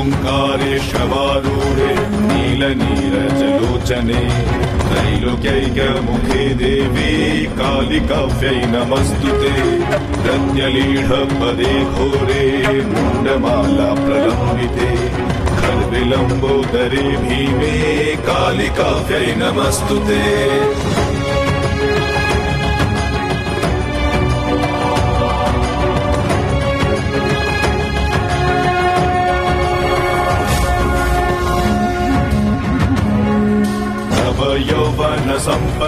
शङ्कारेश्वरूढे नीलनीरजलोचने त्रैलोक्यैकमुखे देवी कालिकाव्यै नमस्तु ते प्रत्यलीढपदे घोरे मुण्डमाला प्रलम्बिते। खर्विलम्बोदरे भीमे कालिकाव्यै नमस्तु ते यौवन सम्पन्न